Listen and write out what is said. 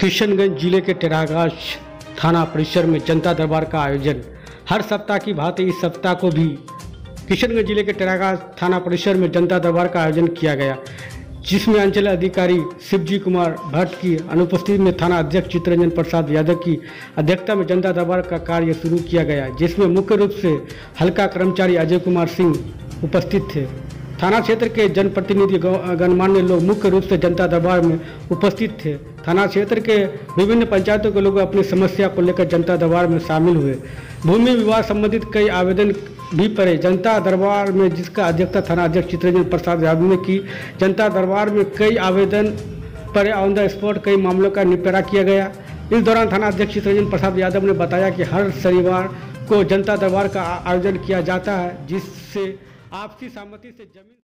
किशनगंज ज़िले के टेरागाछ थाना परिसर में जनता दरबार का आयोजन। हर सप्ताह की भांति इस सप्ताह को भी किशनगंज ज़िले के टेरागाछ थाना परिसर में जनता दरबार का आयोजन किया गया, जिसमें अंचल अधिकारी शिवजी कुमार भट्ट की अनुपस्थिति में थाना अध्यक्ष चित्ररंजन प्रसाद यादव की अध्यक्षता में जनता दरबार का कार्य शुरू किया गया, जिसमें मुख्य रूप से हल्का कर्मचारी अजय कुमार सिंह उपस्थित थे। थाना क्षेत्र के जनप्रतिनिधि गणमान्य लोग मुख्य रूप से जनता दरबार में उपस्थित थे। थाना क्षेत्र के विभिन्न पंचायतों के लोग अपनी समस्या को लेकर जनता दरबार में शामिल हुए। भूमि विवाद संबंधित कई आवेदन भी पड़े। जनता दरबार में जिसका अध्यक्षता थाना अध्यक्ष चित्रंजन प्रसाद यादव ने की, जनता दरबार में कई आवेदन पड़े ऑन द स्पॉट कई मामलों का निपटारा किया गया। इस दौरान थाना अध्यक्ष चित्रंजन प्रसाद यादव ने बताया कि हर शनिवार को जनता दरबार का आयोजन किया जाता है, जिससे आपसी सहमति से ज़मीन